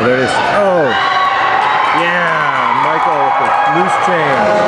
There it is. Oh. Yeah, Michael with the loose chain.